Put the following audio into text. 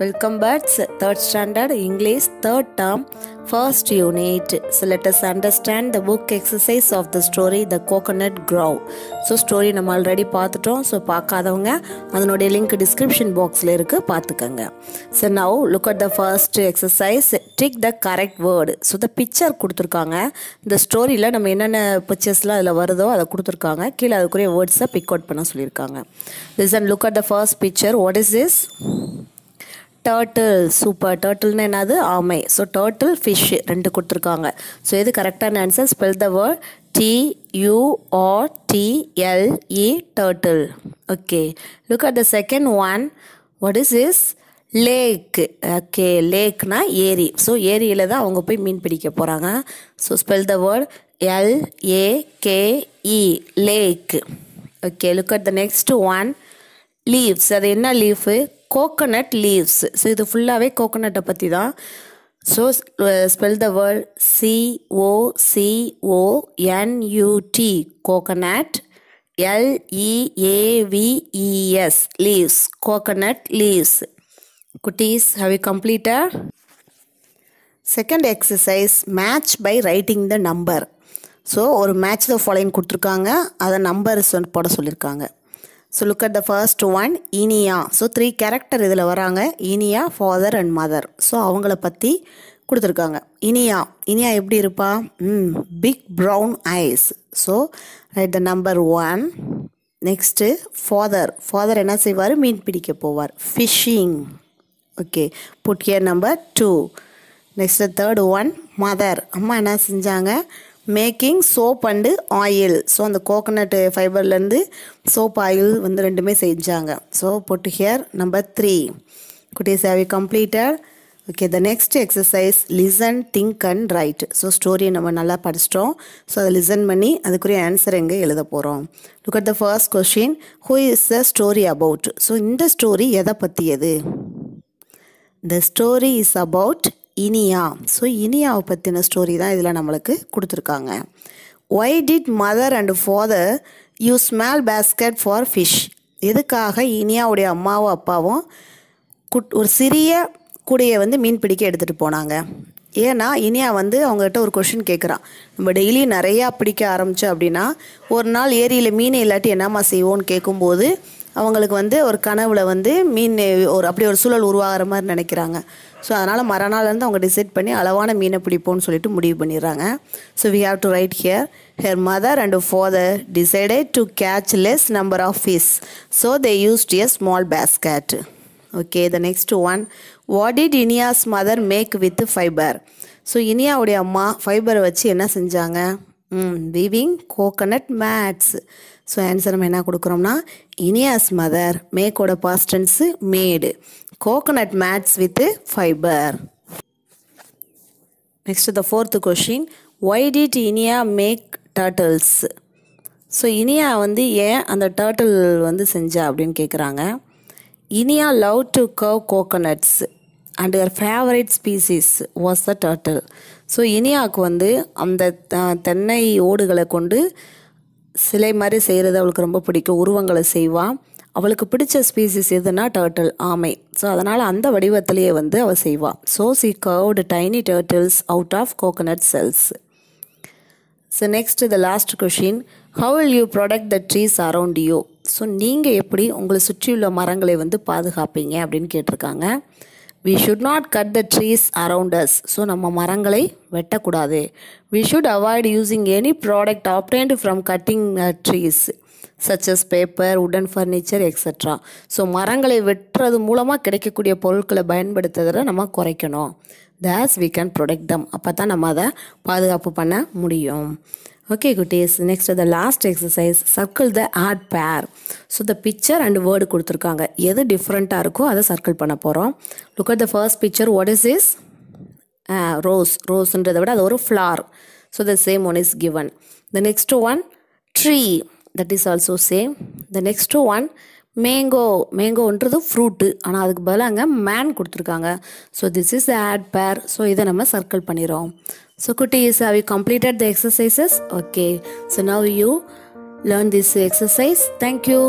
Welcome birds, third standard English, third term, first unit. So let us understand the book exercise of the story The Coconut Grove. So story நம்ம already பார்த்துட்டோம். So பார்க்காதவங்க அதனுடைய link description பாக்ஸில் இருக்குது பார்த்துக்கோங்க. So now look at the first exercise tick the correct word so the picture கொடுத்துருக்காங்க. இந்த ஸ்டோரியில் நம்ம என்னென்ன பிக்சர்ஸ்லாம் அதில் வருதோ அதை கொடுத்துருக்காங்க. கீழே அதுக்குரிய வேர்ட்ஸை பிக் அவுட் பண்ண சொல்லியிருக்காங்க. Listen look at the first picture what is is turtle super டேர்ட்டில்னு என்னது? ஆமை. ஸோ டேர்ட்டில் ஃபிஷ் ரெண்டு கொடுத்துருக்காங்க. ஸோ எது கரெக்டான answer spell the word T U R T L E turtle okay look at the second one what is is lake okay லேக்னா ஏரி. So ஏரியில் தான் அவங்க போய் மீன் பிடிக்க போகிறாங்க so spell the word L A K E lake okay look at the next one leaves அது என்ன லீஃபு கோகனட் லீவ்ஸ் ஸோ இது ஃபுல்லாகவே கோகனட்டை பற்றி தான் so spell the word சிஓசிஓஎன்யூடி coconut LEAVES leaves coconut leaves குட்டீஸ் have you completed second exercise match by writing the number so ஒரு match the following கொடுத்துருக்காங்க. அதை நம்பர்ஸ் போட சொல்லியிருக்காங்க so look at the first one Iniya so three character இதில் வராங்க. Iniya father and mother so அவங்கள பற்றி கொடுத்துருக்காங்க. இனியா இனியா எப்படி இருப்பா? ம் big brown ice so right the number one next father father என்ன செய்வார்? மீன் பிடிக்க போவார். Fishing okay put here number two next third one mother அம்மா என்ன செஞ்சாங்க? Making soap and oil. So அந்த கோகனட் ஃபைபர்லேருந்து சோப் ஆயில் வந்து ரெண்டுமே செஞ்சாங்க. So put here number three குட்டீஸ் have you completed okay the next exercise listen think and write so ஸ்டோரியை நம்ம நல்லா படிச்சிட்டோம். ஸோ அதை லிசன் பண்ணி அதுக்குரிய ஆன்சர் எங்கே எழுத போகிறோம் look at the first question who is the story about so இந்த ஸ்டோரி எதை பற்றியது the story is about Iniya. So இனியாவை பற்றின ஸ்டோரி தான் இதில் நம்மளுக்கு கொடுத்துருக்காங்க. Why did mother and father use small basket for fish எதுக்காக இனியாவுடைய அம்மாவும் அப்பாவும் குட் ஒரு சிறிய கூடையை வந்து மீன் பிடிக்க எடுத்துகிட்டு போனாங்க? ஏன்னா இனியா வந்து அவங்ககிட்ட ஒரு கொஷின் கேட்குறான் நம்ம டெய்லி நிறையா பிடிக்க ஆரம்பித்தோம் அப்படின்னா ஒரு நாள் ஏரியில் மீன் இல்லாட்டி என்னம்மா செய்வோன்னு கேட்கும்போது அவங்களுக்கு வந்து ஒரு கனவுல வந்து மீன் ஒரு அப்படி ஒரு சூழல் உருவாகிற மாதிரி நினைக்கிறாங்க. ஸோ அதனால் மறுநாள்லேருந்து அவங்க டிசைட் பண்ணி அளவான மீனை பிடிப்போம்னு சொல்லிட்டு முடிவு பண்ணிடுறாங்க. So we have to write here her mother and father decided to catch less number of fish so they used a small basket okay the next one what did Iniya's mother make with fiber so இனியாவுடைய அம்மா ஃபைபரை வச்சு என்ன செஞ்சாங்க? Weaving coconut mats so answer நம்ம என்ன கொடுக்குறோம்னா Iniya's mother மேக்கோட past tense made coconut mats with fiber next the fourth question why did Iniya make turtles so Iniya வந்து ஏன் அந்த டர்ட்டில் வந்து செஞ்சா அப்படின்னு கேட்குறாங்க Iniya love to carve coconuts and her favourite species was the turtle so இனியாவுக்கு வந்து அந்த தென்னை ஓடுகளை கொண்டு சிலை மாதிரி செய்கிறது அவளுக்கு ரொம்ப பிடிக்கும். உருவங்களை செய்வாள் அவளுக்கு பிடிச்ச ஸ்பீசிஸ் எதுனா டர்ட்டில் ஆமை. ஸோ அதனால் அந்த வடிவத்திலேயே வந்து அவள் செய்வாள் so she carved tiny turtles out of coconut shells so next the last question how will you protect the trees around you so நீங்கள் எப்படி உங்களை சுற்றியுள்ள மரங்களை வந்து பாதுகாப்பீங்க அப்படின்னு கேட்டிருக்காங்க. We should not cut the trees around us so நம்ம மரங்களை வெட்டக்கூடாது. We should avoid using any product obtained from cutting trees such as paper உடன் ஃபர்னிச்சர் எக்ஸட்ரா ஸோ மரங்களை வெட்டுறது மூலமாக கிடைக்கக்கூடிய பொருட்களை பயன்படுத்துறதை நம்ம குறைக்கணும். Thus we can protect them அப்போ தான் நம்ம அதை பாதுகாப்பு பண்ண முடியும். ஓகே குட்டீஸ். Next the last exercise circle the odd pair so the picture and word கொடுத்துருக்காங்க. எது டிஃப்ரெண்ட்டாக இருக்கோ அதை சர்க்கிள் பண்ண போகிறோம் look at the first picture what is is rose ரோஸ்ன்றதை விட அது ஒரு flower so the same one is given the next one tree that is also same the next one mango மேங்கோன்றது fruit ஆனால் அதுக்கு பதிலாக அங்கே மேன் கொடுத்துருக்காங்க. So this is odd pair so இதை நம்ம சர்க்கிள் பண்ணிடுறோம். ஸோ குட்டீஸ் how you completed the exercises okay so now you learn this exercise thank you.